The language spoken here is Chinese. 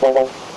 Mau.